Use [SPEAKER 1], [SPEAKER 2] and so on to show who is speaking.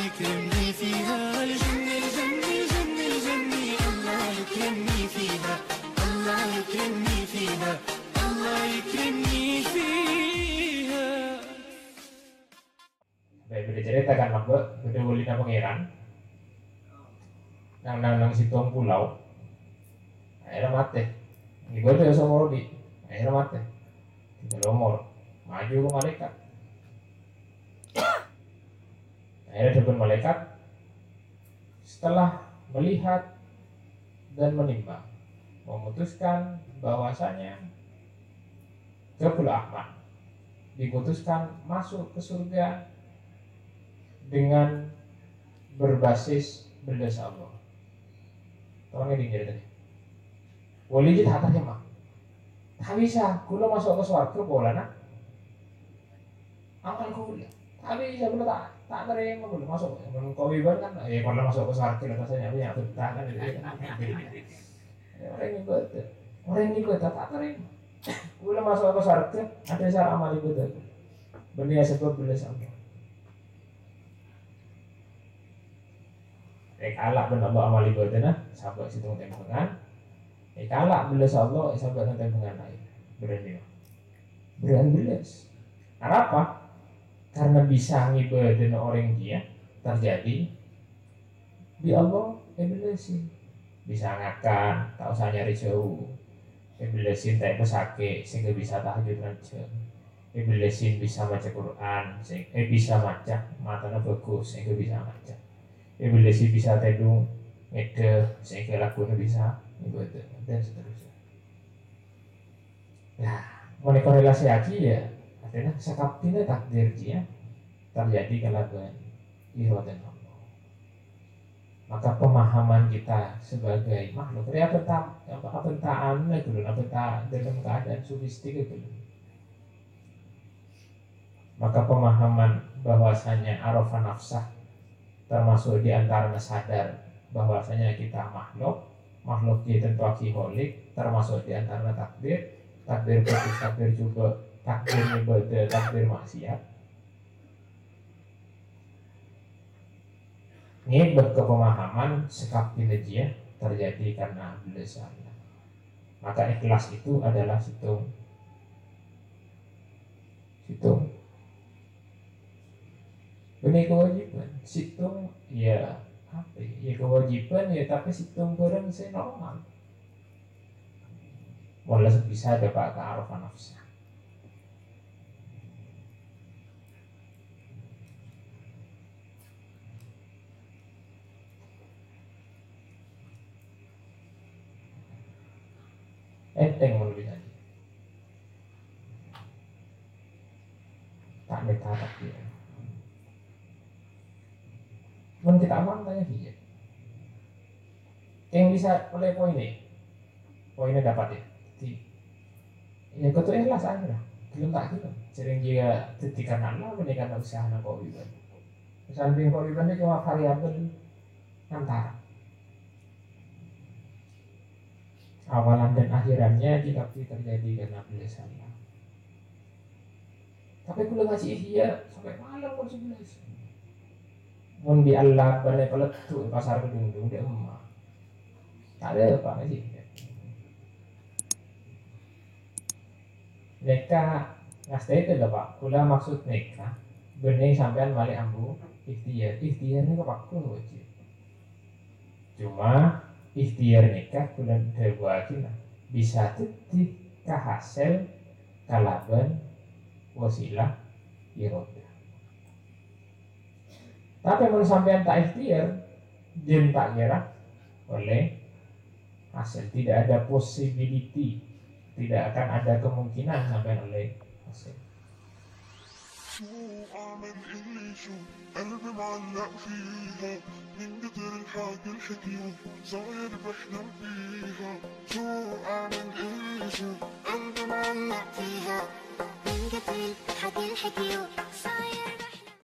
[SPEAKER 1] يكرمني فيها الجنة الجنة الجنة الجنة الله يكرمني فيها الله يكرمني فيها الله يكرمني فيها
[SPEAKER 2] Baik, beda cerita kan Mbak, beda wali na pangeran. Nang nang nang sitong pulau. Akhirnya mati. Ibu itu ya sama di. Akhirnya mati. Tiga lomor. Maju ke malaikat. Akhirnya depan malaikat. Setelah melihat dan menimbang, memutuskan bahwasanya Pulau Ahmad diputuskan masuk ke surga dengan berbasis berdasar Allah. Tolong ini jadi tadi. Kita hatanya mah. Tak bisa, kula masuk ke suarga bola nak. Amal kula. Tak bisa, kula tak tak terima kula masuk. Menurut kau kan, ya kalau masuk ke suarga lah rasanya apa yang betah kan itu kan. Ya, Orang ini betul. Orang ini betul tak terima. Kula masuk ke suarga, ada syarat amal betul. Benih sebab berdasar Allah. Eh kalak ben Allah amal ibadahna sahabat situng tempengan. Eh kalak belas Allah sahabat tempengan lain. Berani. Berani belas. Kenapa? Karena bisa ngibadahin orang dia terjadi di Allah iblasin. Bisa ngakan, tak usah nyari jauh. Iblasin tak pesake sehingga bisa tahajud aja. Iblasin bisa baca Quran, sehingga eh, bisa baca matanya bagus sehingga bisa baca Iblis bisa tedung ngede sehingga lakunya bisa ibadah dan seterusnya nah mulai korelasi lagi ya sekapnya takdir dia terjadi kelakuan iradan Allah. Maka pemahaman kita sebagai makhluk ya apa tak apa apa tahan itu apa tak dalam keadaan subistik itu maka pemahaman bahwasanya arafah nafsah termasuk di antara sadar bahwasanya kita makhluk makhluk di tentu akiholik termasuk di antara takdir takdir putus takdir juga takdir ibadah takdir maksiat. Ini berkepemahaman sekap kinerja terjadi karena belasan maka ikhlas itu adalah situng. Situng. Ini kewajiban. Situng ya apa ya, ya kewajiban ya tapi situng bareng saya normal. Walau bisa ada pak ke arafah nafsa enteng tadi tak ada tak dia Men kita aman tanya dia. Yang bisa oleh poin ini, poinnya dapat ya. Di, ya kau tuh ikhlas aja lah. Belum tak gitu. Sering dia jadi Allah, ini karena usaha nak kau. Misalnya kau cuma variabel antara. Awalan dan akhirannya jika terjadi karena belasan Tapi kalau ngasih ihya sampai malam pun sebelas mun di Allah balai peletu pasar kedung dia emak tak ada apa sih neka ngasih itu lah pak. Kula maksud neka benih sampean balik ambu ikhtiar. Pak kun wajib cuma ikhtiar nikah kula dewakin bisa jadi kahasil kalaban wasilah iroda tapi mau sampai tak ikhtiar, jin tak kira oleh hasil. Tidak ada possibility, tidak akan ada kemungkinan sampai oleh hasil.
[SPEAKER 3] شو اعمل اللي شو قلبي معلق فيها من قدر الحاجة الحكيو صاير بحلم فيها